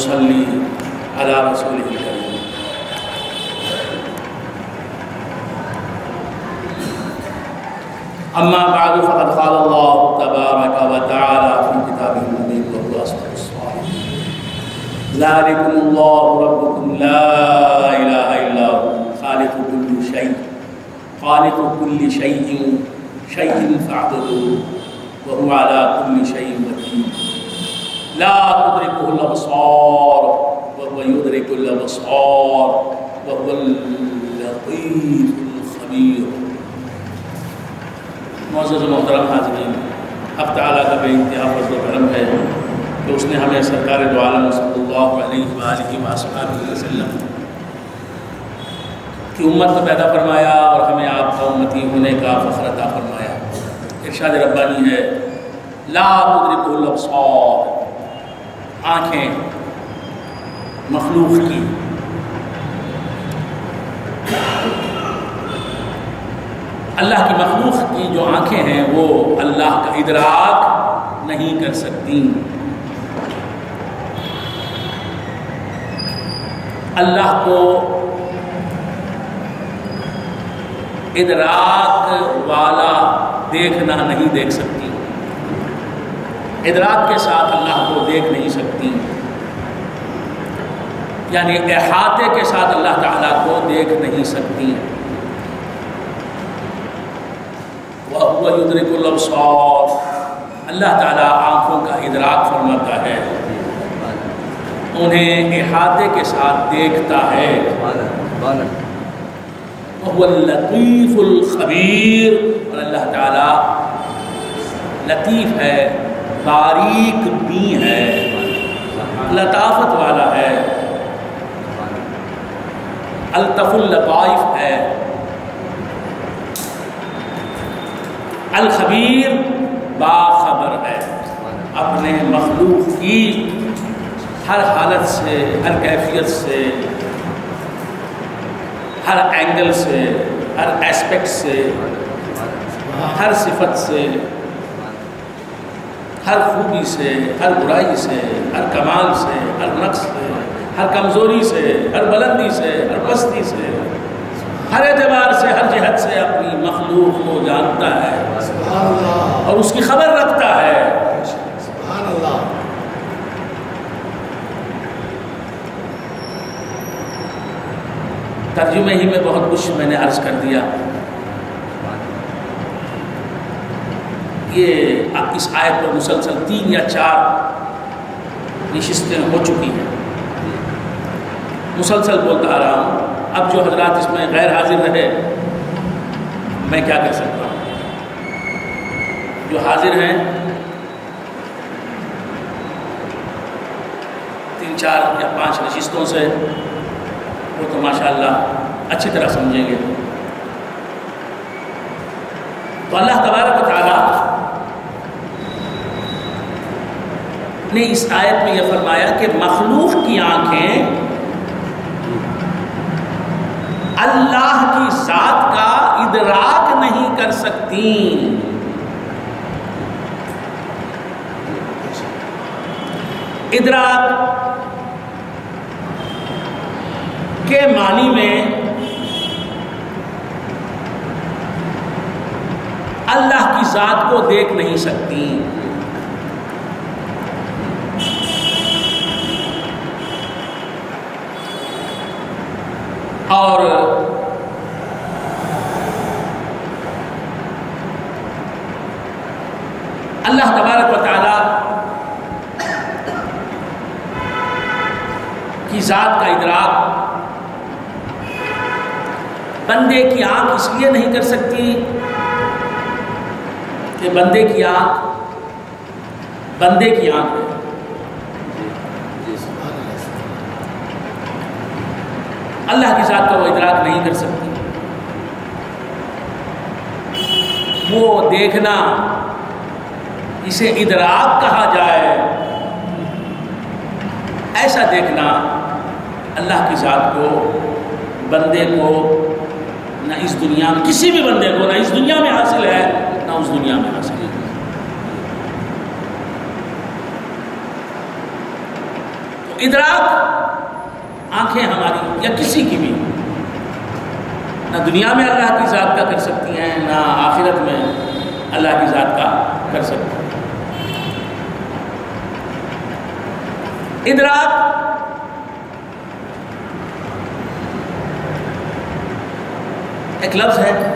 صلی علی رسول الکریم اما بعد، فقد قال الله تبارك وتعالى في كتابه المبين وهو اصدق الصالحين ذلكم الله ربكم لا اله الا هو، خالق كل شيء خالق كل شيء شيء فاعبدوه وهو على كل شيء وكيل لا تدركه الابصار وهو يدرك الابصار وهو اللطيف الخبير. معزز محترم حاضرین، حق تعالیٰ کا بے انتہا فضل و کرم ہے کہ اس نے ہمیں سرکار دو عالم صلی اللہ علیہ وآلہ وآلہ وسلم کی امت کو پیدا فرمایا اور ہمیں آپ کا امتی ہونے کا فخر عطا فرمایا۔ ارشاد ربانی ہے، لا تدرک الابصار آنکھیں مخلوق کی۔ اللہ کی مخلوق کی جو آنکھیں ہیں وہ اللہ کا ادراک نہیں کر سکتی۔ اللہ کو ادراک والا دیکھنا نہیں دیکھ سکتی ادراک کے ساتھ اللہ کو دیکھ نہیں سکتی۔ یعنی احاطے کے ساتھ اللہ تعالیٰ کو دیکھ نہیں سکتی۔ وہ یدرک الابصار اللہ تعالیٰ آنکھوں کا ادراک فرماتا ہے۔ انہیں احاطے کے ساتھ دیکھتا ہے۔ وہ لطیف الخبیر اور اللہ تعالیٰ لطیف ہے۔ باریک بھی ہے، لطافت والا ہے، الطف اللطائف ہے۔ الخبیر باخبر ہے، اپنے مخلوق کی ہر حالت سے، ہر کیفیت سے، ہر اینگل سے، ہر اسپیکٹ سے، ہر صفت سے۔ ہر خوبی سے، ہر برائی سے، ہر کمال سے، ہر نقص سے، ہر کمزوری سے، ہر بلندی سے، ہر پستی سے، ہر اعتبار سے، ہر جہت سے اپنی مخلوق کو جانتا ہے اور اس کی خبر رکھتا ہے۔ ترجمے ہی میں بہت کچھ میں نے عرض کر دیا۔ یہ اس آیت پر مسلسل تین یا چار نشستیں ہو چکی ہیں۔ مسلسل بولتا آ رہا ہوں۔ اب جو حضرات اس میں غیر حاضر رہے، میں کیا کر سکتا ہوں؟ جو حاضر ہیں، تین، چار یا پانچ نشستوں سے وہ تو ماشاءاللہ اچھی طرح سمجھیں گے۔ تو اللہ تبارک و تعالیٰ نے اس آیت میں یہ فرمایا کہ مخلوق کی آنکھیں اللہ کی ذات کا ادراک نہیں کر سکتی۔ ادراک کے معنی میں اللہ کی ذات کو دیکھ نہیں سکتی۔ اور اللہ تبارک و تعالی کی ذات کا ادراک بندے کی آنکھ اس لیے نہیں کر سکتی کہ بندے کی آنکھ بندے کی آنکھ ہے۔ اللہ کی ذات کا وہ ادراک نہیں کر سکتی۔ وہ دیکھنا اسے ادراک کہا جائے۔ ایسا دیکھنا اللہ کی ذات کو، بندے کو، نہ اس دنیا میں، کسی بھی بندے کو، نہ اس دنیا میں حاصل ہے، نہ اس دنیا میں حاصل ہے۔ ادراک آنکھیں ہماری، یا کسی کی بھی۔ نہ دنیا میں اللہ کی ذات کا کر سکتی ہیں، نہ آخرت میں اللہ کی ذات کا کر سکتی ہیں۔ ادراک ایک لفظ ہے۔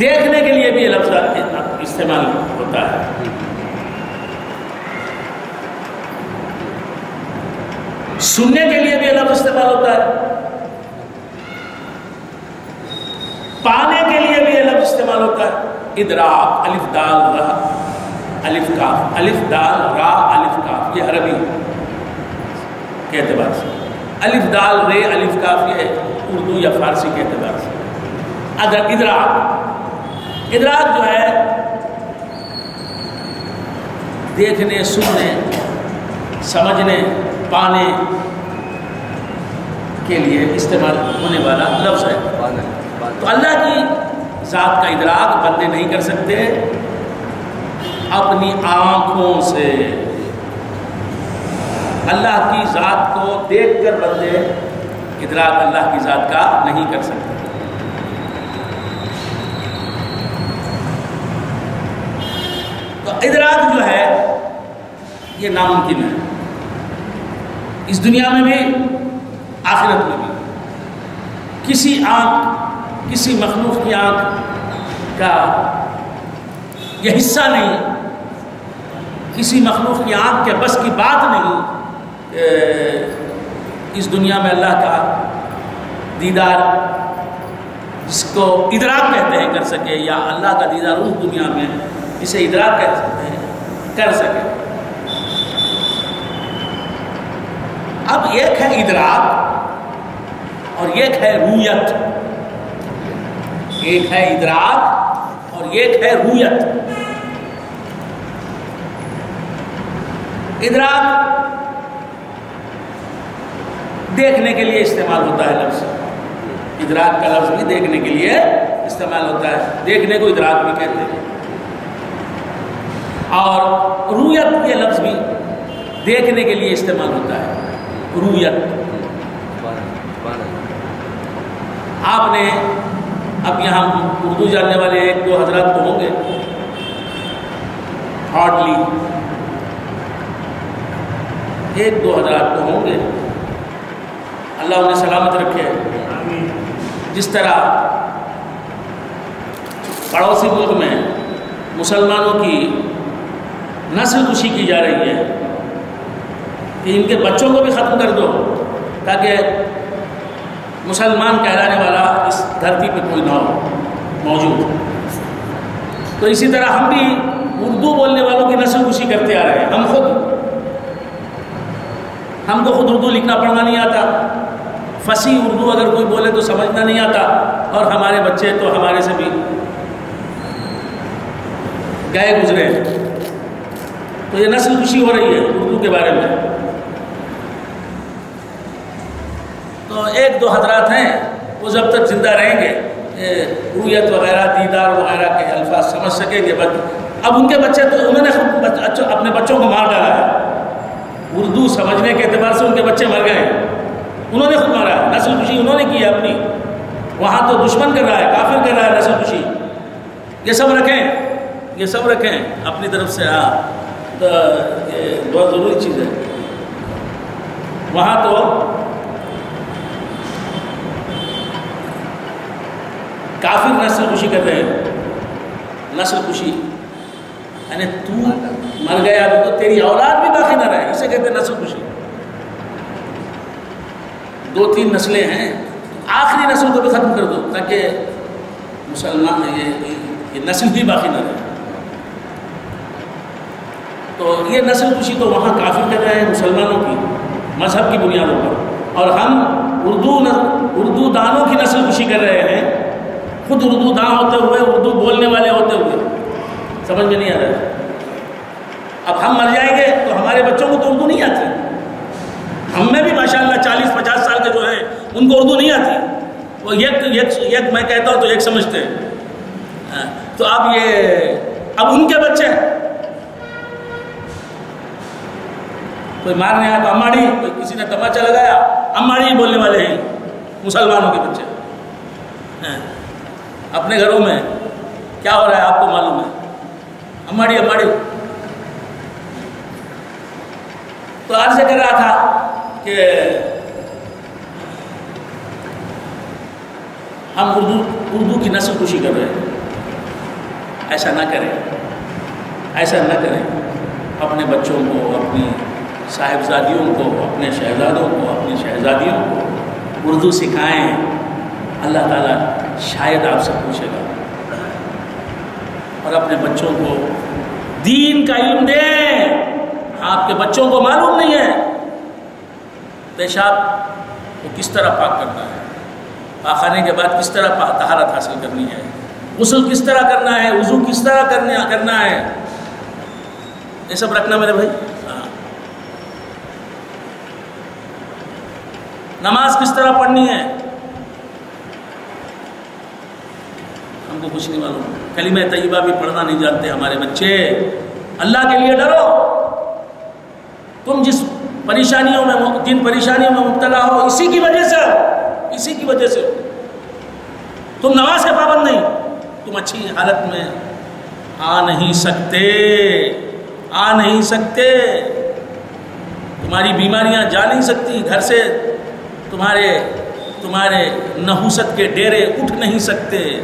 دیکھنے کے لیے بھی یہ لفظ استعمال ہوتا ہے۔ سننے کے لیے بھی لفظ استعمال ہوتا ہے۔ پانے کے لیے بھی یہ لفظ استعمال ہوتا ہے۔ ادراک، الف دال، را، الف کاف۔ الف دال، را، الف کاف، یہ عربی کے اعتبار سے۔ الف دال، رے، الف کاف، یہ اردو یا فارسی کے اعتبار سے۔ اگر ادراک ادراک جو ہے، دیکھنے، سننے، سمجھنے پانے کے لیے استعمال ہونے والا لفظ ہے۔ تو اللہ کی ذات کا ادراک بندے نہیں کر سکتے۔ اپنی آنکھوں سے۔ اللہ کی ذات کو دیکھ کر بندے ادراک اللہ کی ذات کا نہیں کر سکتے۔ تو ادراک جو ہے، یہ ناممکن ہے۔ اس دنیا میں بھی، آخرت میں بھی۔ کسی آنکھ، کسی مخلوق کی آنکھ کا یہ حصہ نہیں، کسی مخلوق کی آنکھ کے بس کی بات نہیں اس دنیا میں اللہ کا دیدار جس کو ادراک کہتے ہیں کر سکے، یا اللہ کا دیدار اس دنیا میں اسے ادراک کہہ سکتے ہیں، کر سکے۔ اب ایک ہے ادراک اور ایک ہے رویت۔ ایک ہے ادراک اور ایک ہے رویت۔ ادراک دیکھنے کے لیے استعمال ہوتا ہے لفظ۔ ادراک کا لفظ بھی دیکھنے کے لیے استعمال ہوتا ہے۔ دیکھنے کو ادراک بھی کہتے ہیں۔ اور رویت یہ لفظ بھی دیکھنے کے لیے استعمال ہوتا ہے۔ رویت۔ آپ نے اب یہاں اردو جاننے والے ایک دو حضرات تو ہوں گے۔ ہارڈلی۔ ایک دو حضرات تو ہوں گے۔ اللہ انہیں سلامت رکھے۔ جس طرح پڑوسی ملک میں مسلمانوں کی نسل کشی کی جا رہی ہے کہ ان کے بچوں کو بھی ختم کر دو، تاکہ مسلمان کہلانے والا اس دھرتی پہ کوئی نہ ہو، موجود۔ تو اسی طرح ہم بھی اردو بولنے والوں کی نسل کشی کرتے آ رہے ہیں۔ ہم خود، ہم کو خود اردو لکھنا پڑھنا نہیں آتا۔ فصیح اردو اگر کوئی بولے تو سمجھنا نہیں آتا۔ اور ہمارے بچے تو ہمارے سے بھی گئے گزرے۔ تو یہ نسل کشی ہو رہی ہے اردو کے بارے میں۔ ایک دو حضرات ہیں، وہ جب تک زندہ رہیں گے رویت وغیرہ، دیدار وغیرہ کے الفاظ سمجھ سکیں گے اب ان کے بچے تو انہوں نے اچھا، اپنے بچوں کو مار ڈالا ہے۔ اردو سمجھنے کے اعتبار سے ان کے بچے مر گئے۔ انہوں نے خود مارا ہے، نسل کشی انہوں نے کی ہے اپنی۔ وہاں تو دشمن کر رہا ہے، کافر کر رہا ہے نسل کشی۔ یہ سب رکھیں، یہ سب رکھیں۔ اپنی طرف سے ہاں تو، یہ بہت ضروری چیز ہے۔ وہاں تو کافر نسل کشی کر رہے ہیں۔ نسل کشی۔ یعنی تو مر گیا تو تیری اولاد بھی باقی نہ رہے، اسے کہتے ہیں نسل کشی۔ دو تین نسلیں ہیں، آخری نسل کو بھی ختم کر دو تاکہ مسلمان یہ یہ نسل بھی باقی نہ رہے۔ تو یہ نسل کشی تو وہاں کافر کر رہے ہیں مسلمانوں کی، مذہب کی بنیادوں پر۔ اور ہم اردو اردو دانوں کی نسل کشی کر رہے ہیں۔ خود اردو داں ہوتے ہوئے، اردو بولنے والے ہوتے ہوئے۔ سمجھ میں نہیں آ رہا؟ اب ہم مر جائیں گے تو ہمارے بچوں کو تو اردو نہیں آتی۔ ہم میں بھی ماشاء اللہ چالیس، پچاس سال کے جو ہیں، ان کو اردو نہیں آتی۔ وہ یک میں کہتا ہوں تو یک سمجھتے ہیں۔ ہاں، تو اب یہ، اب ان کے بچے کوئی مارنے آیا تو اماڑی، کوئی کسی نے تماچا لگایا، اماڑی بولنے والے ہیں، مسلمانوں کے بچے۔ ہاں۔ اپنے گھروں میں کیا ہو رہا ہے آپ کو معلوم ہے؟ اماڑی اماڑی۔ تو آج سے کر رہا تھا کہ ہم اردو اردو کی نسل کشی کر رہے ہیں۔ ایسا نہ کریں۔ ایسا نہ کریں۔ اپنے بچوں کو، اپنی صاحبزادیوں کو، اپنے شہزادوں کو، اپنی شہزادیوں کو اردو سکھائیں۔ اللہ تعالیٰ شاید آپ سے پوچھے گا اور اپنے بچوں کو دین کا علم دیں آپ کے بچوں کو معلوم نہیں ہے۔ پیشاب کو کس طرح پاک کرنا ہے۔ پاخانے کے بعد کس طرح طہارت حاصل کرنی ہے۔ غسل کس طرح کرنا ہے۔ وضو کس طرح کرنا کرنا ہے۔ یہ سب رکھنا میرے بھائی۔ ہاں۔ نماز کس طرح پڑھنی ہے۔ ہم کو کچھ نہیں معلوم۔ کلمہ طیبہ بھی پڑھنا نہیں جانتے ہمارے بچے۔ اللہ کے لیے ڈرو۔ تم جس پریشانیوں میں جن پریشانیوں میں مبتلا ہو، اسی کی وجہ سے، اسی کی وجہ سے۔ تم نماز کے پابند نہیں۔ تم اچھی حالت میں آ نہیں سکتے۔ آ نہیں سکتے۔ تمہاری بیماریاں جا نہیں سکتی۔ گھر سے تمہارے تمہارے نحوست کے ڈیرے اٹھ نہیں سکتے۔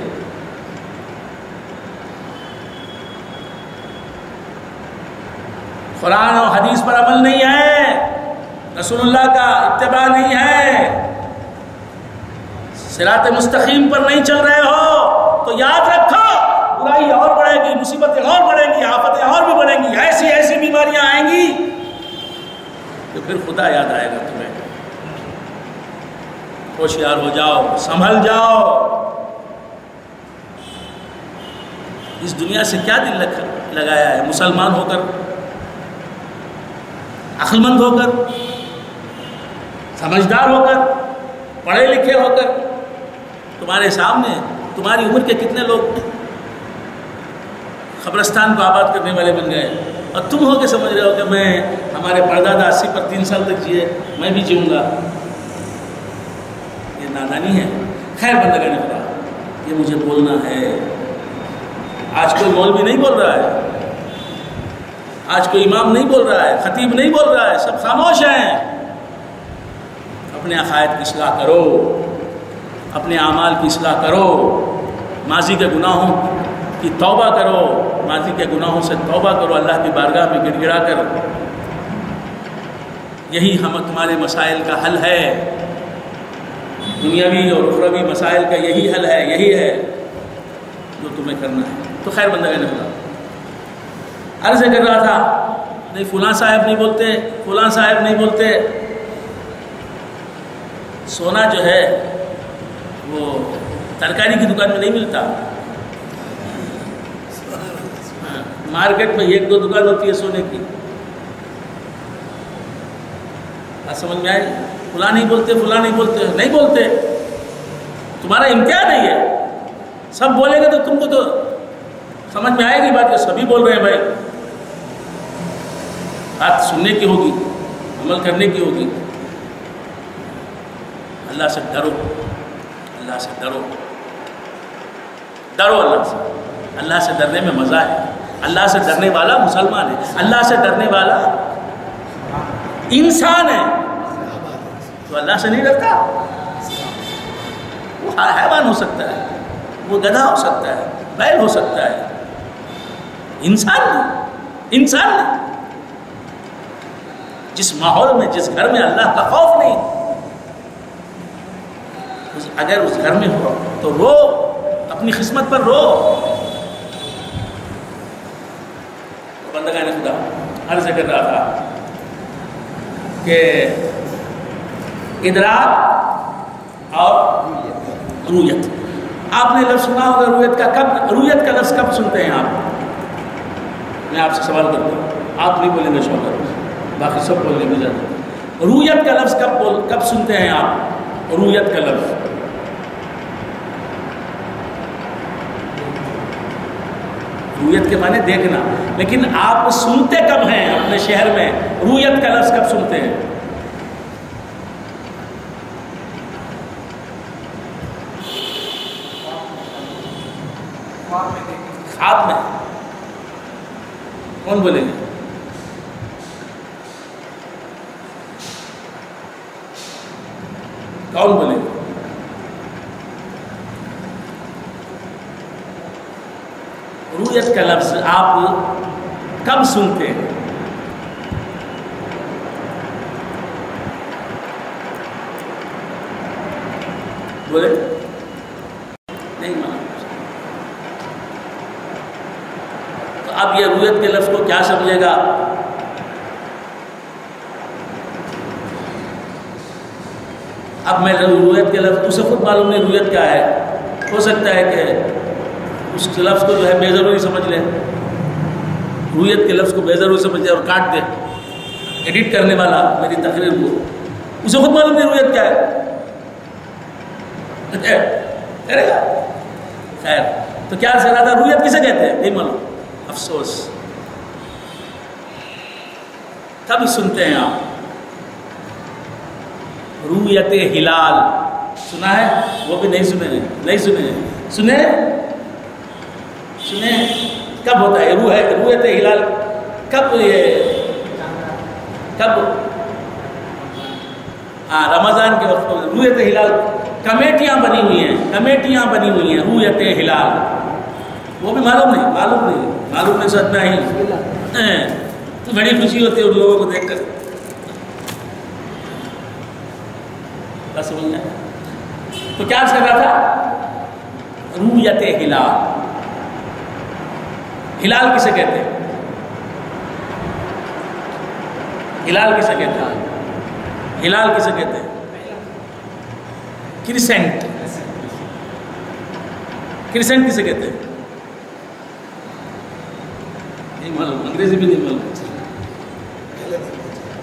قرآن و حدیث پر عمل نہیں ہے، رسول اللہ کا اتباع نہیں ہے۔ صراط مستقیم پر نہیں چل رہے ہو، تو یاد رکھو، برائی اور بڑھے گی، مصیبتیں اور بڑھیں گی، آفتیں اور بھی بڑھیں گی، ایسی ایسی بیماریاں آئیں گی تو پھر خدا یاد آئے گا تمہیں۔ ہوشیار ہو جاؤ، سنبھل جاؤ۔ اس دنیا سے کیا دل لگایا ہے؟ مسلمان ہو کر عقل مند ہو کر سمجھدار ہو کر پڑھے لکھے ہو کر تمہارے سامنے تمہاری عمر کے کتنے لوگ قبرستان کو آباد کرنے والے بن گئے۔ اور تم ہو کے سمجھ رہے ہو کہ میں، ہمارے پردادا اسی پر تین سال تک جیے، میں بھی جیوں گا۔ یہ نادانی ہے۔ خیر بندہ نے خدا، یہ مجھے بولنا ہے۔ آج کوئی مولوی نہیں بول رہا ہے۔ آج کوئی امام نہیں بول رہا ہے، خطیب نہیں بول رہا ہے، سب خاموش ہیں۔ اپنے عقائد کی اصلاح کرو، اپنے اعمال کی اصلاح کرو۔ ماضی کے گناہوں کی توبہ کرو، ماضی کے گناہوں سے توبہ کرو، اللہ کی بارگاہ میں گڑ گڑا کر یہی ہم تمہارے مسائل کا حل ہے۔ دنیاوی اور اخروی مسائل کا یہی حل ہے، یہی ہے جو تمہیں کرنا ہے۔ تو خیر بندہ نے بولا عرض کر رہا تھا، نہیں، فلاں صاحب نہیں بولتے، فلاں صاحب نہیں بولتے۔ سونا جو ہے، وہ ترکاری کی دکان میں نہیں ملتا۔ مارکیٹ میں ایک دو دکان ہوتی ہے سونے کی۔ بات سمجھ میں آئی؟ فلاں نہیں بولتے، فلاں نہیں بولتے نہیں بولتے۔ تمہارا امتحان نہیں ہے۔ سب بولیں گے تو تم کو تو سمجھ میں آئے گی بات کہ سبھی بول رہے ہیں بھائی۔ بات سننے کی ہوگی، عمل کرنے کی ہوگی۔ اللہ سے ڈرو، اللہ سے ڈرو۔ ڈرو اللہ سے۔ اللہ سے ڈرنے میں مزہ ہے۔ اللہ سے ڈرنے والا مسلمان ہے۔ اللہ سے ڈرنے والا انسان ہے۔ تو اللہ سے نہیں ڈرتا؟ وہ حیوان ہو سکتا ہے، وہ گدھا ہو سکتا ہے، بیل ہو سکتا ہے۔ انسان نہیں انسان نہیں جس ماحول میں، جس گھر میں اللہ کا خوف نہیں اگر اس گھر میں ہو تو رو، اپنی قسمت پر رو۔ بندگان خدا، عرض کر رہا تھا کہ ادراک اور رویت۔ آپ نے لفظ سنا ہوگا، رویت کا کب، رویت کا لفظ کب سنتے ہیں آپ؟ میں آپ سے سوال کرتا ہوں، آپ نہیں بولیں گے شوکر باقی سب بولنے میں جاتے رویت کا لفظ کب بول کب سنتے ہیں آپ؟ رویت کا لفظ۔ رویت کے معنی دیکھنا۔ لیکن آپ سنتے کب ہیں اپنے شہر میں؟ رویت کا لفظ کب سنتے ہیں؟ خواب میں۔ کون بولے گے کون بولے گا رویت کا لفظ آپ کب سنتے ہیں۔ بولے؟ نہیں مانا۔ تو اب یہ رویت کے لفظ کو کیا سمجھے گا؟ اب میں رویت کے لفظ اسے خود معلوم نہیں رویت کیا ہے۔ ہو سکتا ہے کہ اس لفظ کو جو ہے بے ضروری سمجھ لیں رویت کے لفظ کو بے ضروری سمجھ لے اور کاٹ دے۔ ایڈٹ کرنے والا میری تقریر کو۔ اسے خود معلوم نہیں رویت کیا ہے۔ اچھا، کرے گا؟ خیر، تو کیا سر تھا رویت کسے کہتے ہیں؟ نہیں معلوم۔ افسوس۔ تب سنتے ہیں آپ۔ رویت ہلال۔ سنا ہے؟ وہ بھی نہیں سنے نہیں سنے سنے سنے کب ہوتا ہے؟ روح ہے رویت ہلال، کب یہ کب؟ ہاں رمضان کے وقت رویت ہلال، کمیٹیاں بنی ہوئی ہیں، کمیٹیاں بنی ہوئی ہیں رویت ہلال۔ وہ بھی معلوم نہیں معلوم نہیں معلوم نہیں، سچ میں ہی ہاں، تو بڑی خوشی ہوتی ہے ان لوگوں کو دیکھ کر۔ بس سمجھنا تو کیا کر رہا تھا؟ رویت ہلال۔ ہلال کسے کہتے ہیں؟ ہلال کسے کہتے ہیں؟ ہلال کسے کہتے ہیں؟ کرسنٹ. کرسنٹ کسے کہتے ہیں؟ نہیں معلوم، انگریزی بھی نہیں معلوم۔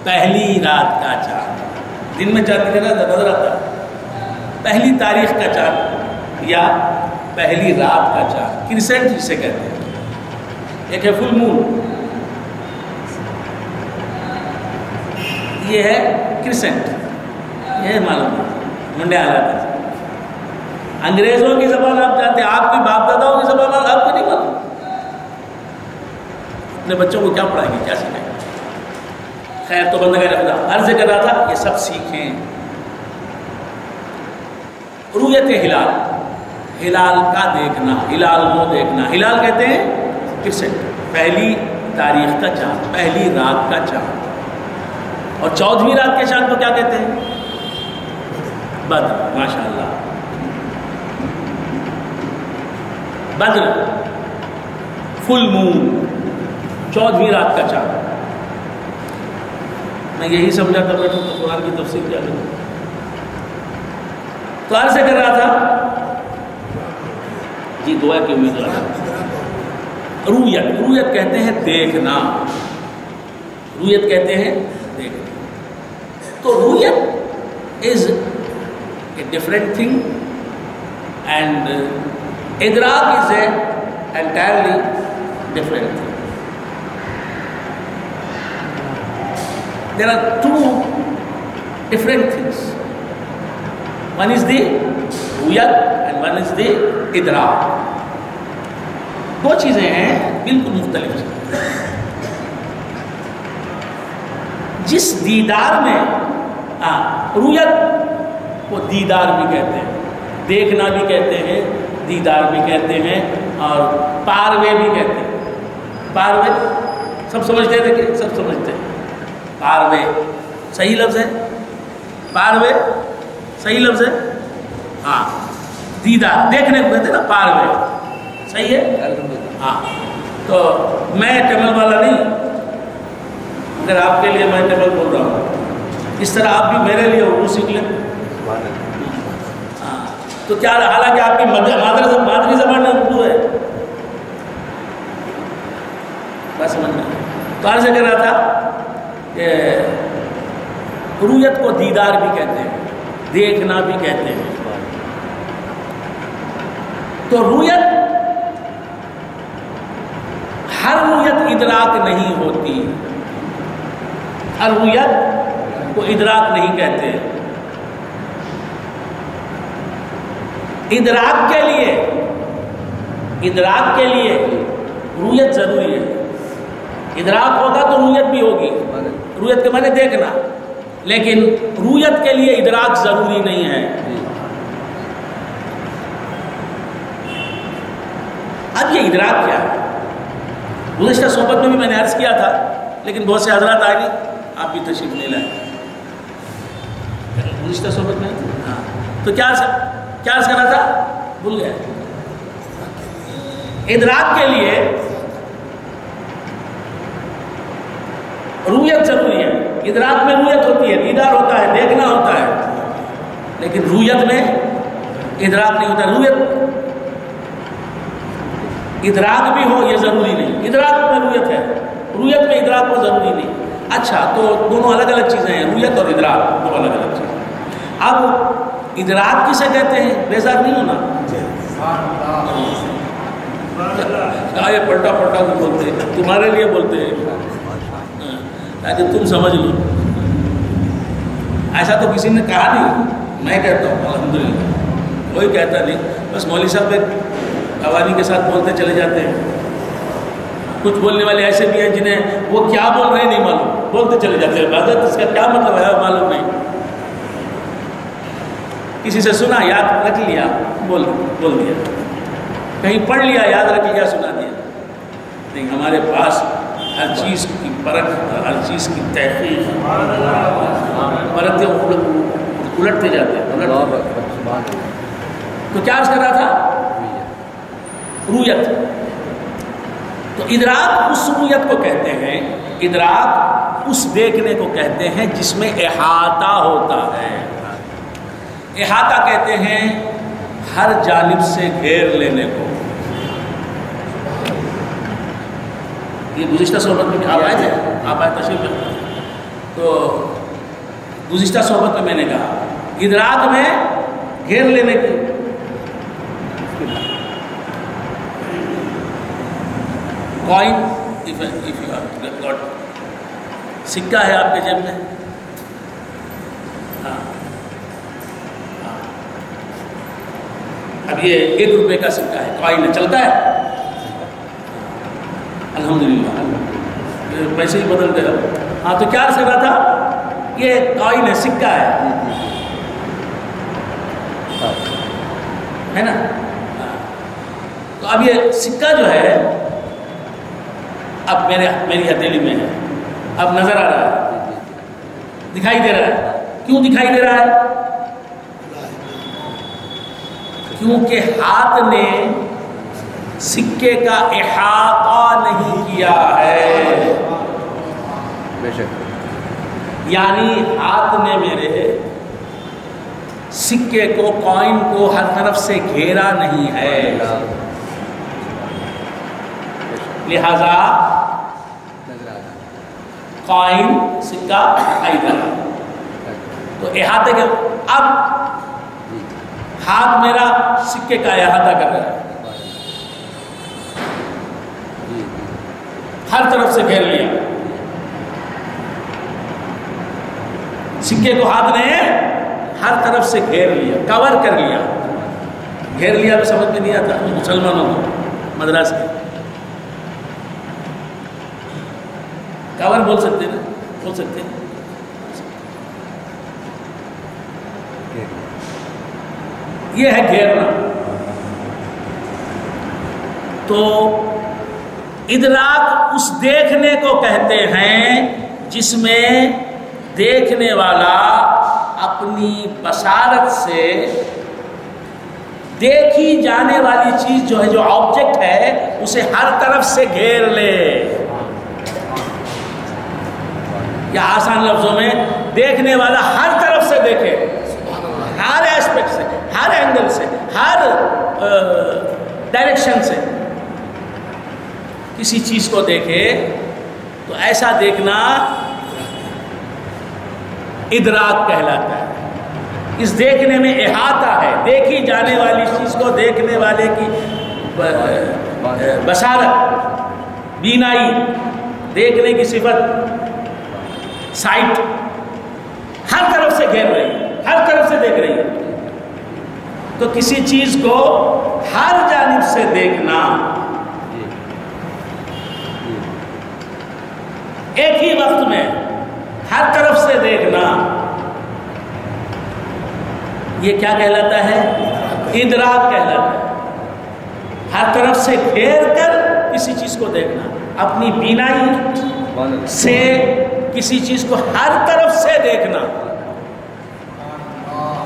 پہلی رات کا چاند۔ دن میں چاند نکل نظر آتا پہلی تاریخ کا چاند یا پہلی رات کا چاند۔ کرسنٹ جسے کہتے ہیں؟ ایک ہے فل مون یہ ہے کرسنٹ یہ معلوم منڈے آ جاتا انگریزوں کی زبان آپ جانتے ہیں، آپ کی باپ داداؤں کی زبان آپ کو نہیں معلوم. اپنے بچوں کو کیا پڑھائیں گے؟ کیا سکھائیں گے؟ خیر تو بندہ رکھتا عرض کر رہا تھا، یہ سب سیکھیں. رویت ہلال. ہلال کا دیکھنا، ہلال کو دیکھنا. ہلال کہتے ہیں کرسنٹ پہلی تاریخ کا چاند، پہلی رات کا چاند۔ اور چودھویں رات کے چاند کو کیا کہتے ہیں؟ بدر ماشاء اللہ بدر، فل مون۔ چودھویں رات کا چاند۔ میں یہی سمجھا کر بیٹھوں تو قرآن کی تفصیل کیا کروں۔ تو عرض کر رہا تھا؟ جی دعا کی امید رہا رویت رویت کہتے ہیں دیکھنا رویت کہتے ہیں دیکھنا تو رویت is a different thing and ادراک is a entirely different thing there are two different things. One is the ruyat and one is the idrak. دو چیزیں ہیں بالکل مختلف۔ جس دیدار میں ہاں رویت کو دیدار بھی کہتے ہیں، دیکھنا بھی کہتے ہیں، دیدار بھی کہتے ہیں، اور پاروے بھی کہتے ہیں۔ پاروے سب سمجھتے تھے کہ سب سمجھتے ہیں۔ پاروے صحیح لفظ ہے۔ پاروے صحیح لفظ ہے۔ ہاں دیدار، دیکھنے کو کہتے ہیں نا پاروے۔ صحیح ہے؟ ہاں۔ تو میں ٹیبل والا نہیں۔ اگر آپ کے لیے میں ٹیبل بول رہا ہوں۔ اس طرح آپ بھی میرے لیے اردو سیکھ لیں۔ ہاں۔ تو کیا حالانکہ آپ کی مادری مادری زبان اردو ہے۔ بس سمجھنا تو عرض کر رہا تھا کہ رویت کو دیدار بھی کہتے ہیں۔ دیکھنا بھی کہتے ہیں۔ تو رویت ہر رویت ادراک نہیں ہوتی۔ ہر رویت کو ادراک نہیں کہتے۔ ادراک کے لیے، ادراک کے لیے رویت ضروری ہے۔ ادراک ہوگا تو رویت بھی ہوگی۔ رویت کے میں نے دیکھنا۔ لیکن رویت کے لیے ادراک ضروری نہیں ہے۔ اب یہ ادراک کیا ہے؟ گزشتہ صحبت میں بھی میں نے عرض کیا تھا، لیکن بہت سے حضرات آئے نہیں، آپ بھی تشریف لے لائیں۔ گزشتہ صحبت میں؟ ہاں۔ تو کیا کیا عرض کرنا تھا؟ بھول گئے۔ ادراک کے لیے رویت ضروری ہے۔ ادراک میں رویت ہوتی ہے، دیدار ہوتا ہے، دیکھنا ہوتا ہے۔ لیکن رویت میں ادراک نہیں ہوتا، رویت ادراک بھی ہو یہ ضروری نہیں۔ ادراک میں رویت ہے۔ رویت میں ادراک ہو ضروری نہیں۔ اچھا تو دونوں الگ الگ چیزیں ہیں، رویت اور ادراک دو الگ الگ چیزیں۔ اب ادراک کسے کہتے ہیں؟ بیزار نہیں ہونا۔ یہ پلٹا پلٹا کو بولتے ہیں۔ تمہارے لیے بولتے ہیں۔ ہاں۔ تاکہ تم سمجھ لو۔ ایسا تو کسی نے کہا نہیں۔ میں کہتا ہوں، الحمدللہ۔ کوئی کہتا نہیں، بس مولوی صاحب ایک قوانی کے ساتھ بولتے چلے جاتے ہیں۔ کچھ بولنے والے ایسے بھی ہیں جنہیں وہ کیا بول رہے ہیں نہیں معلوم۔ بولتے چلے جاتے ہیں۔ بازت اس کا کیا مطلب ہے معلوم نہیں۔ کسی سے سنا یاد رکھ لیا بول بول دیا۔ کہیں پڑھ لیا یاد رکھ لیا سنا دیا۔ نہیں ہمارے پاس ہر چیز کی پرکھ ہر چیز کی تحقیق پرکھتے الٹتے جاتے ہیں تو کیا عرض کر رہا تھا؟ رویت۔ تو ادراک اس رویت کو کہتے ہیں، ادراک اس دیکھنے کو کہتے ہیں جس میں احاطہ ہوتا ہے۔ احاطہ کہتے ہیں ہر جانب سے گھیر لینے کو۔ یہ گزشتہ صحبت میں آپ آئے تھے؟ آپ آئے تشریف تو گزشتہ صحبت میں میں نے کہا، ادراک میں گھیر لینے کی۔ کوائن سکہ ہے آپ کے جیب میں ہاں اب یہ ایک روپے کا سکہ ہے کوائن ہے چلتا ہے الحمدللہ پیسے ہی بدل گئے ہاں تو کیا رہا تھا یہ کوائن ہے سکہ ہے ہے نا تو اب یہ سکہ جو ہے اب میرے میری ہتھیلی میں ہے۔ اب نظر آ رہا ہے۔ دکھائی دے رہا ہے۔ کیوں دکھائی دے رہا ہے؟ کیونکہ ہاتھ نے سکے کا احاطہ نہیں کیا ہے۔ یعنی ہاتھ نے میرے سکے کو کوائن کو ہر طرف سے گھیرا نہیں ہے۔ لہذا کوائن سکہ دکھائی تو احاطے کے اب ہاتھ میرا سکے کا احاطہ کر رہا ہے ہر طرف سے گھیر لیا سکے کو ہاتھ نے ہر طرف سے گھیر لیا کور کر لیا گھیر لیا بھی سمجھ میں نہیں آتا مسلمانوں کو مدراس کے کور بول سکتے نا بول سکتے ہیں یہ ہے گھیرنا تو ادراک اس دیکھنے کو کہتے ہیں جس میں دیکھنے والا اپنی بصارت سے دیکھی جانے والی چیز جو ہے، جو آبجیکٹ ہے، اسے ہر طرف سے گھیر لے۔ یا آسان لفظوں میں دیکھنے والا ہر طرف سے دیکھے، ہر ایسپیکٹ سے، ہر اینگل سے، ہر ڈائریکشن سے کسی چیز کو دیکھے تو ایسا دیکھنا ادراک کہلاتا ہے۔ اس دیکھنے میں احاطہ ہے، دیکھی جانے والی چیز کو دیکھنے والے کی بشارت بینائی، دیکھنے کی صفت۔ سائٹ ہر طرف سے گھیر رہی ہے، ہر طرف سے دیکھ رہی ہے۔ تو کسی چیز کو ہر جانب سے دیکھنا۔ ایک ہی وقت میں ہر طرف سے دیکھنا۔ یہ کیا کہلاتا ہے؟ ادراک کہلاتا ہے۔ ہر طرف سے گھیر کر کسی چیز کو دیکھنا۔ اپنی بینائی سے کسی چیز کو ہر طرف سے دیکھنا۔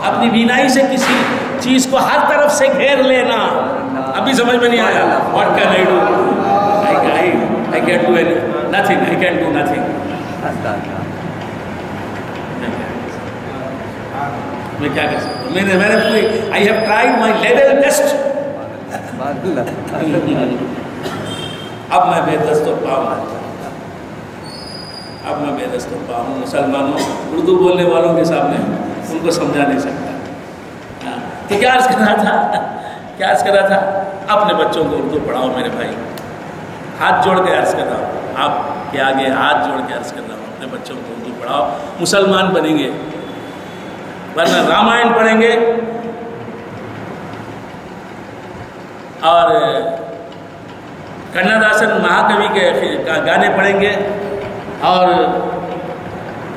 اپنی بینائی سے کسی چیز کو ہر طرف سے گھیر لینا۔ ابھی سمجھ میں نہیں آیا۔ What can I do I can do nothing I can do nothing میں کیا کر سکتا ہوں؟ میں نے میں نے پوری I have tried my level test اب میں بے دست و پاؤں۔ اب میں بے دست و پاؤں مسلمانوں، اردو بولنے والوں کے سامنے ان کو سمجھا نہیں سکتا۔ ہاں، تو کیا عرض کر رہا تھا؟ کیا عرض کر رہا تھا؟ اپنے بچوں کو اردو پڑھاؤ میرے بھائی۔ ہاتھ جوڑ کے عرض کر رہا ہوں۔ آپ کے آگے ہاتھ جوڑ کے عرض کر رہا ہوں، اپنے بچوں کو اردو پڑھاؤ۔ مسلمان بنیں گے۔ ورنہ رامائن پڑھیں گے۔ اور کنہ داسن مہاکوی کے گانے پڑھیں گے۔ اور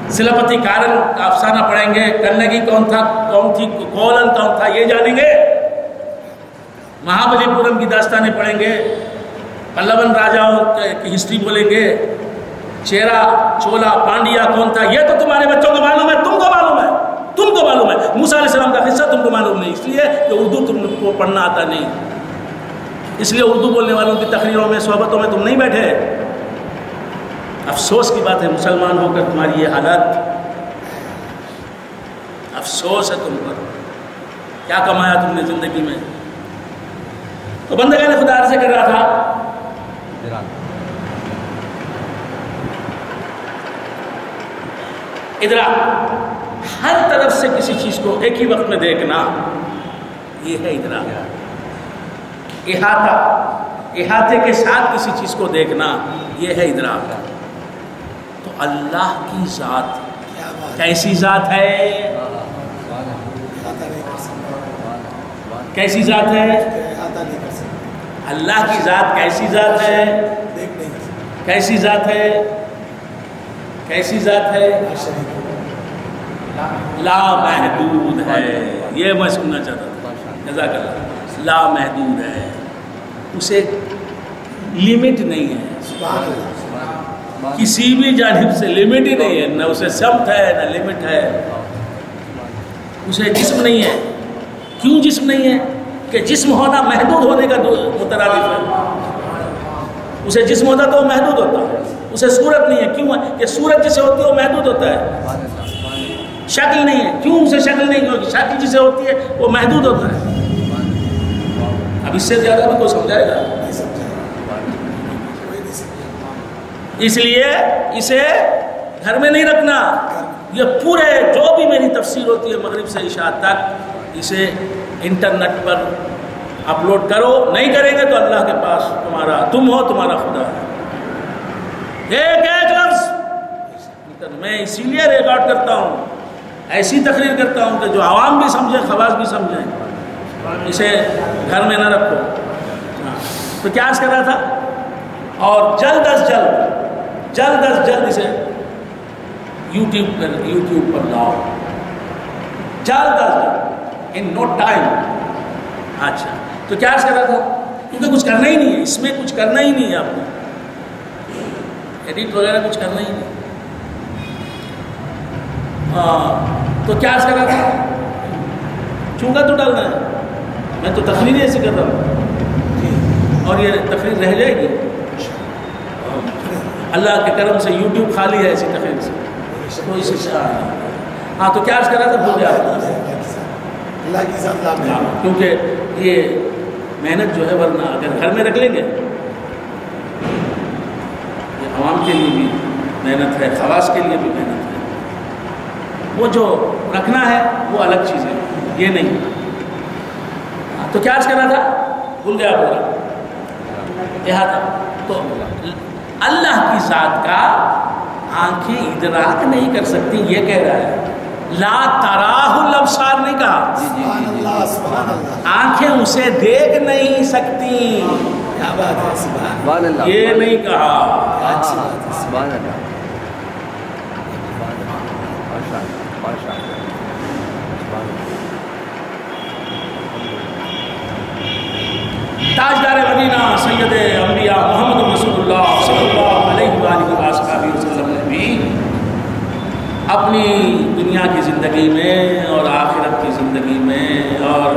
سلپتی کارن کا افسانہ پڑھیں گے کنگی کون تھا، کون تھی، کولن کون تھا، یہ جانیں گے۔ مہابلی پورم کی داستانیں پڑھیں گے، پلون راجاؤں کی ہسٹری بولیں گے، چیرا، چولا، پانڈیا کون تھا، یہ تو تمہارے بچوں کو معلوم ہے، تم کو معلوم ہے، تم کو معلوم ہے۔ موسیٰ علیہ السلام کا قصہ تم کو معلوم نہیں، اس لیے کہ اردو تم کو پڑھنا آتا نہیں۔ اس لیے اردو بولنے والوں کی تقریروں میں، صحبتوں میں تم نہیں بیٹھے۔ افسوس کی بات ہے، مسلمان ہو کر تمہاری یہ حالت افسوس ہے تم پر۔ کیا کمایا تم نے زندگی میں؟ تو بندگاہ نے خدا سے کر رہا تھا۔ ادرا ہر طرف سے کسی چیز کو ایک ہی وقت میں دیکھنا۔ یہ ہے ادرا احاطہ۔ احاطے کے ساتھ کسی چیز کو دیکھنا۔ یہ ہے ادراک تو اللہ کی ذات۔ کیسی ذات ہے؟ کیسی ذات ہے؟ اللہ کی ذات کیسی ذات ہے؟ کیسی ذات ہے؟ کیسی ذات ہے؟ لا محدود ہے۔ یہ میں سننا چاہتا تھا جزاک اللہ۔ لا محدود ہے۔ اسے لمٹ نہیں ہے۔ کسی بھی جانب سے لمٹ ہی نہیں ہے، نہ اسے سمت ہے، نہ لمٹ ہے۔ اسے جسم نہیں ہے۔ کیوں جسم نہیں ہے؟ کہ جسم ہونا محدود ہونے کا مترادف ہے۔ اسے جسم ہوتا تو وہ محدود ہوتا۔ ہے اسے صورت نہیں ہے۔ کیوں ہے؟ کہ صورت جسے ہوتی ہے وہ محدود ہوتا ہے۔ شکل نہیں ہے۔ کیوں اسے شکل نہیں؟ ہوگی شکل جسے ہوتی ہے وہ محدود ہوتا ہے۔ اب اس سے زیادہ بھی کوئی سمجھائے گا؟ اس لیے اسے گھر میں نہیں رکھنا۔ یہ پورے جو بھی میری تفسیر ہوتی ہے مغرب سے عشاء تک، اسے انٹرنیٹ پر اپلوڈ کرو۔ نہیں کریں گے تو اللہ کے پاس تمہارا، تم ہو، تمہارا خدا ہے۔ ایک ایک لفظ۔ میں اسی لیے ریکارڈ کرتا ہوں، ایسی تقریر کرتا ہوں کہ جو عوام بھی سمجھیں، خواص بھی سمجھیں، اسے گھر میں نہ رکھو۔ ہاں، تو کیا کر رہا تھا؟ اور جلد از جلد جلد از جلد اسے یوٹیوب پر یوٹیوب پر لاؤ۔ جلد از جلد ان نو ٹائم اچھا۔ تو کیا کر رہا تھا کیونکہ کچھ کرنا ہی نہیں ہے، اس میں کچھ کرنا ہی نہیں ہے آپ کو۔ ایڈٹ وغیرہ کچھ کرنا ہی نہیں۔ ہاں تو کیا کر رہا تھا چونگا تو ڈالنا ہے۔ میں تو تقریر ایسی کر رہا ہوں۔ اور یہ تقریر رہ جائے گی۔ اللہ کے کرم سے یوٹیوب خالی ہے ایسی تقریر سے۔ کوئی سے ہاں تو کیا کر رہا تھا؟ بھول گیا۔ کیونکہ یہ محنت جو ہے ورنہ اگر گھر میں رکھ لیں گے یہ عوام کے لیے بھی محنت ہے خواص کے لیے بھی محنت ہے۔ وہ جو رکھنا ہے وہ الگ چیز ہے۔ یہ نہیں۔ تو کیا کرنا تھا؟ بھول گیا۔ پورا یہاں تھا۔ تو اللہ کی ذات کا آنکھیں ادراک نہیں کر سکتی یہ کہہ رہا ہے۔ لا تراہ الابصار نہیں کہا۔ سبحان اللہ سبحان اللہ۔ آنکھیں اسے دیکھ نہیں سکتی۔ کیا بات ہے سبحان سبحان اللہ۔ یہ نہیں کہا۔ ہاں سبحان اللہ۔ تاجدار مدینہ سید انبیاء محمد رسول اللہ صلی اللہ علیہ وآلہ وآلہ وسلم نے بھی اپنی دنیا کی زندگی میں اور آخرت کی زندگی میں اور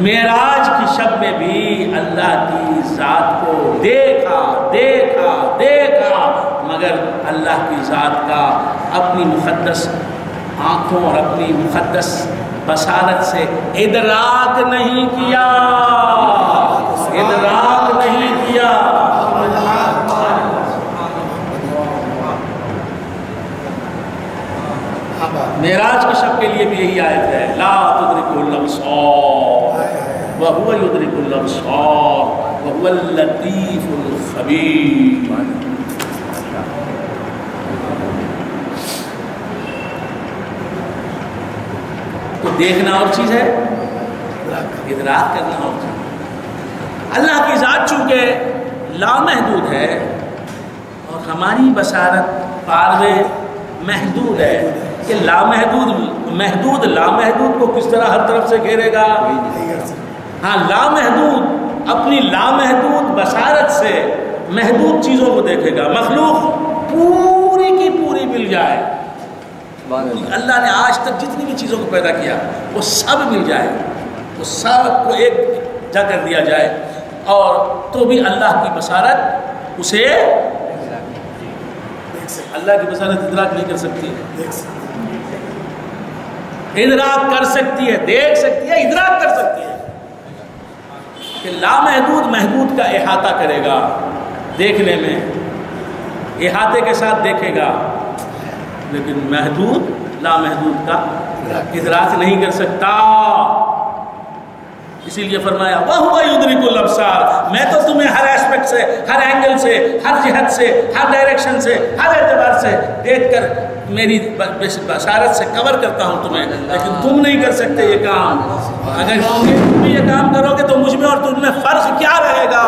معراج کی شب میں بھی اللہ کی ذات کو دیکھا دیکھا دیکھا، مگر اللہ کی ذات کا اپنی مقدس آنکھوں اور اپنی مقدس بصارت سے ادراک نہیں کیا، ادراک نہیں کیا کیا بات معراج کی شب کے لیے بھی یہی آیت ہے، لا تدرک الابصار وهو يدرك الابصار وهو اللطيف الخبير تو دیکھنا اور چیز ہے، ادراک کرنا اور چیز ہے۔ اللہ کی ذات چونکہ لامحدود ہے اور ہماری بصارت پاروے محدود ہے کہ لامحدود محدود لامحدود کو کس طرح ہر طرف سے گھیرے گا؟ ہاں لامحدود اپنی لامحدود بصارت سے محدود چیزوں کو دیکھے گا۔ مخلوق پوری کی پوری مل جائے۔ اللہ نے آج تک جتنی بھی چیزوں کو پیدا کیا وہ سب مل جائے۔ وہ سب کو ایک جا کر دیا جائے۔ اور تو بھی اللہ کی بصارت اسے اللہ کی بصارت ادراک نہیں کر سکتی۔ ادراک کر سکتی ہے، دیکھ سکتی ہے، ادراک کر سکتی ہے۔ کہ لامحدود محدود کا احاطہ کرے گا دیکھنے میں، احاطے کے ساتھ دیکھے گا۔ لیکن محدود، لامحدود کا ادراک نہیں کر سکتا۔ اسی لیے فرمایا وہ ہوا یدرک الابصار میں تو تمہیں ہر اسپیکٹ سے، ہر اینگل سے، ہر جہت سے، ہر ڈائریکشن سے، ہر اعتبار سے دیکھ کر میری بشارت سے کور کرتا ہوں تمہیں۔ لیکن تم نہیں کر سکتے یہ کام۔ اگر تم بھی یہ کام کرو گے تو مجھ میں اور تم میں فرق کیا رہے گا؟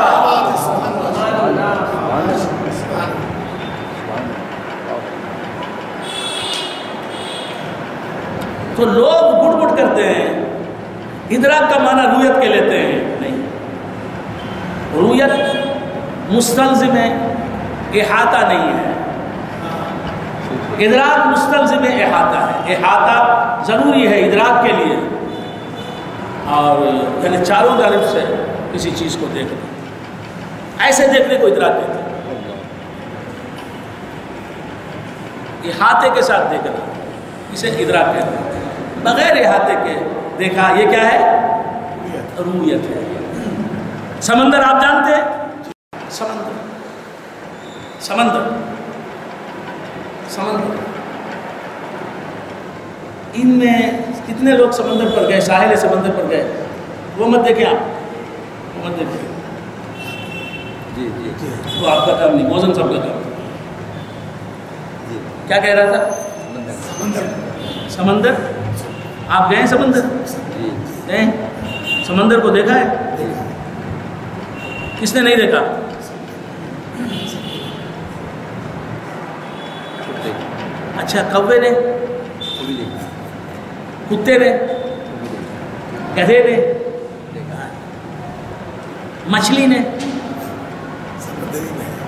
تو لوگ گڑ گڑ کرتے ہیں۔ ادراک کا معنی رویت کے لیتے ہیں۔ نہیں۔ رویت مستلزم ہے، احاطہ نہیں ہے۔ ادراک مستلزم احاطہ ہے۔ احاطہ ضروری ہے ادراک کے لیے۔ اور یعنی چاروں جانب سے کسی چیز کو دیکھنا۔ ایسے دیکھنے کو ادراک کہتے ہیں۔ احاطے کے ساتھ دیکھنا، اسے ادراک کہتے ہیں۔ بغیر احاطے کے دیکھا یہ کیا ہے؟ رویت ہے۔ سمندر آپ جانتے ہیں؟ سمندر۔ سمندر۔ سمندر۔ ان میں کتنے لوگ سمندر پر گئے؟ ساحل سمندر پر گئے۔ وہ مت دیکھیں آپ۔ وہ مت دیکھیں۔ جی جی۔ وہ آپ کا کام نہیں موزن صاحب کا کام۔ جی۔ کیا کہہ رہا تھا؟ سمندر۔ سمندر۔ آپ گئے سمندر؟ جی۔ گئے سمندر کو دیکھا ہے؟ جی۔ کس نے نہیں دیکھا؟ اچھا کوے نے؟ کتے نے؟ گدھے نے؟ مچھلی نے؟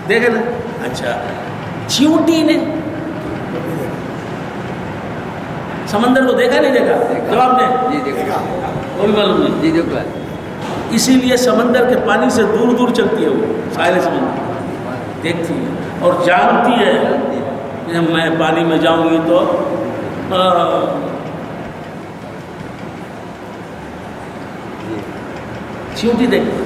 دیکھا نا؟ اچھا۔ چیوٹی نے؟ سمندر کو دیکھا نہیں دیکھا؟ دیکھا۔ جواب نے جی دیکھا وہ بھی معلوم نہیں۔ جی دیکھا اسی لیے سمندر کے پانی سے دور دور چلتی ہے وہ ساحل سمندر۔ دیکھتی ہے اور جانتی ہے۔ کہ میں پانی میں جاؤں گی تو چیوٹی دیکھتی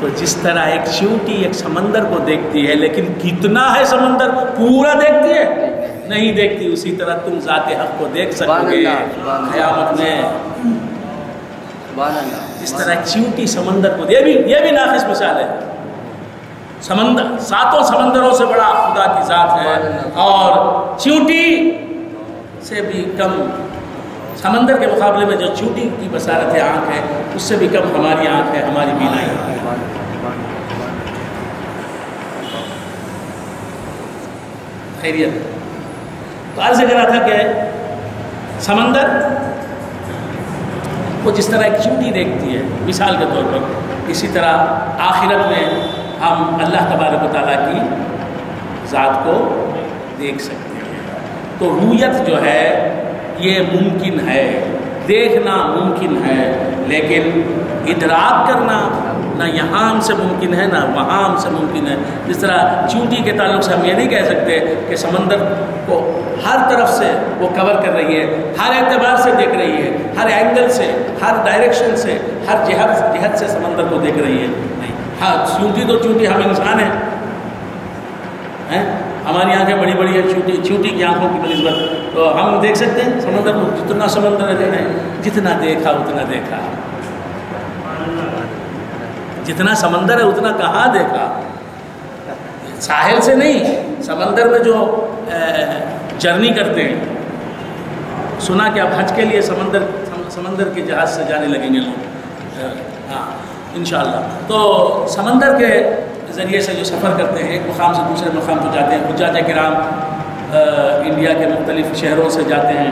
تو جس طرح ایک چیوٹی ایک سمندر کو دیکھتی ہے لیکن کتنا ہے سمندر؟ پورا دیکھتی ہے۔ نہیں دیکھتی اسی طرح تم ذات حق کو دیکھ سکو گے۔ قیامت میں۔ جس طرح چیوٹی سمندر کو یہ بھی یہ بھی ناقص مثال ہے۔ سمندر ساتوں سمندروں سے بڑا خدا کی ذات ہے۔ اور چیونٹی سے بھی کم سمندر کے مقابلے میں جو چیونٹی کی بصارت ہے آنکھ ہے اس سے بھی کم ہماری آنکھ ہے ہماری بینائی۔ ہے خیریت۔ تو عرض کرا تھا کہ سمندر وہ جس طرح ایک چونٹی دیکھتی ہے، مثال کے طور پر اسی طرح آخرت میں ہم اللہ تبارک و تعالیٰ کی ذات کو دیکھ سکتے ہیں۔ تو رویت جو ہے، یہ ممکن ہے، دیکھنا ممکن ہے، لیکن ادراک کرنا نہ یہاں ہم سے ممکن ہے، نہ وہاں ہم سے ممکن ہے۔ جس طرح چونٹی کے تعلق سے ہم یہ نہیں کہہ سکتے کہ سمندر کو ہر طرف سے وہ کور کر رہی ہے، ہر اعتبار سے دیکھ رہی ہے، ہر اینگل سے، ہر ڈائریکشن سے، ہر جہت جہت سے سمندر کو دیکھ رہی ہے۔ نہیں ہاں چونٹی تو چونٹی ہم انسان ہیں۔ ہماری آنکھیں بڑی بڑی ہیں، چونٹی چونٹی کی آنکھوں کی بنسبت۔ تو ہم دیکھ سکتے ہیں سمندر کو جتنا سمندر ہے جتنا دیکھا اتنا دیکھا۔ جتنا سمندر ہے اتنا کہاں دیکھا؟ ساحل سے نہیں، سمندر میں جو جرنی کرتے ہیں۔ سنا کہ اب حج کے لیے سمندر سمندر کے جہاز سے جانے لگیں گے لوگ۔ ہاں انشاءاللہ۔ تو سمندر کے ذریعے سے جو سفر کرتے ہیں، ایک مقام سے دوسرے مقام پہ جاتے ہیں۔ حجاج کرام انڈیا کے مختلف شہروں سے جاتے ہیں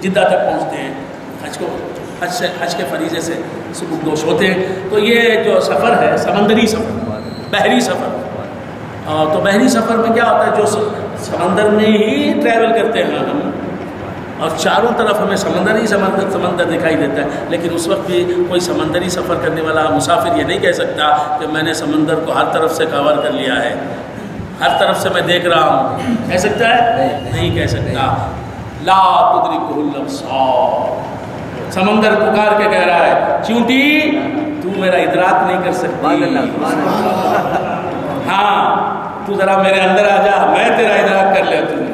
جدہ تک پہنچتے ہیں۔ حج کو، حج سے، حج کے فریضے سے سبک دوش ہوتے ہیں۔ تو یہ جو سفر ہے، سمندری سفر، بحری سفر۔ تو بحری سفر میں کیا ہوتا ہے، جو سمندر میں ہی ٹریول کرتے ہیں ہم، اور چاروں طرف ہمیں سمندر ہی سمندر سمندر دکھائی دیتا ہے۔ لیکن اس وقت بھی کوئی سمندری سفر کرنے والا مسافر یہ نہیں کہہ سکتا کہ میں نے سمندر کو ہر طرف سے کور کر لیا ہے۔ ہر طرف سے میں دیکھ رہا ہوں۔ کہہ سکتا ہے؟ نہیں کہہ سکتا۔ لا تدرکہ الابصار۔ سمندر پکار کے کہہ رہا ہے، چونٹی، تو میرا ادراک نہیں کر سکتی۔ ہاں تو ذرا میرے اندر آ جا، میں تیرا ادراک کر لیتا ہوں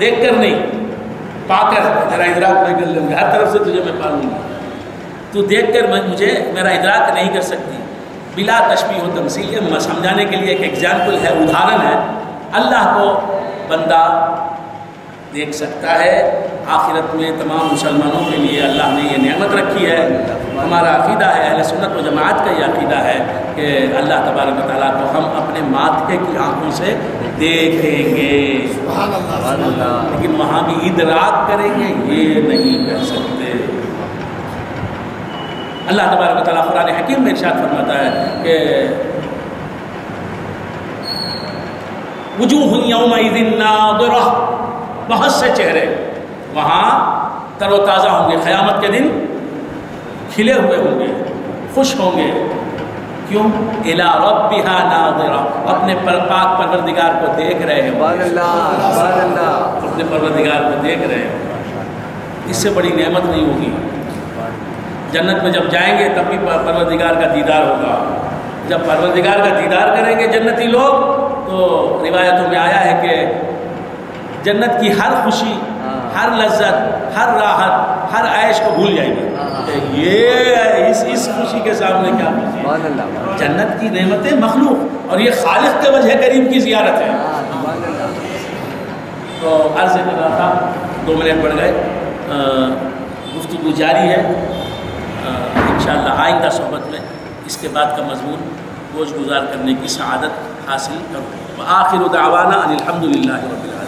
دیکھ کر نہیں پا کر میرا ادراک میں کر لوں گا، ہر طرف سے تجھے میں پا لوں گا۔ تو دیکھ کر مجھے میرا ادراک نہیں کر سکتی۔ بلا تشبیح و تمثیل سمجھانے کے لیے ایک ایگزامپل ہے، ادھارن ہے۔ اللہ کو بندہ دیکھ سکتا ہے۔ آخرت میں تمام مسلمانوں کے لیے اللہ نے یہ نعمت رکھی ہے۔ ہمارا عقیدہ ہے اہل سنت و جماعت کا یہ عقیدہ ہے کہ اللہ تبارک و تعالیٰ کو ہم اپنے ماتھے کی آنکھوں سے دیکھیں گے۔ لیکن وہاں بھی ادراک کریں گے یہ نہیں کر سکتے۔ اللہ تبارک و تعالیٰ قرآن حکیم میں ارشاد فرماتا ہے کہ وجوہ یومئذ ناظرہ۔ بہت سے چہرے وہاں تر و تازہ ہوں گے۔ قیامت کے دن کھلے ہوئے ہوں گے خوش ہوں گے۔ کیوں؟ الا ربها ناظرہ اپنے پر پاک پروردگار کو دیکھ رہے ہیں۔ اپنے پروردگار کو دیکھ رہے ہیں۔ اس سے بڑی نعمت نہیں ہوگی۔ جنت میں جب جائیں گے تب بھی پروردگار کا دیدار ہوگا۔ جب پروردگار کا دیدار کریں گے جنتی لوگ تو روایتوں میں آیا ہے کہ جنت کی ہر خوشی ہر لذت ہر راحت ہر عیش کو بھول جائیں گے یہ اس اس خوشی کے سامنے کیا جنت کی نعمتیں مخلوق اور یہ خالق کے وجہ کریم کی زیارت ہے تو عرض کر رہا تھا دو منٹ پڑ گئے۔ گفتگو جاری ہے۔ انشاءاللہ آئندہ صحبت میں اس کے بعد کا مضمون گوش گزار کرنے کی سعادت حاصل کروں۔ آخر دعوانا ان الحمد للہ رب العالمین۔